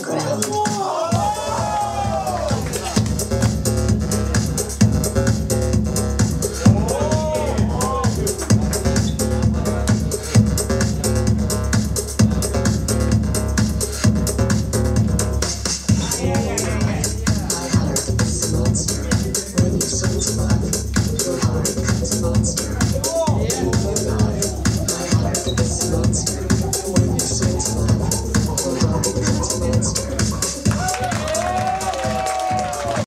ですか。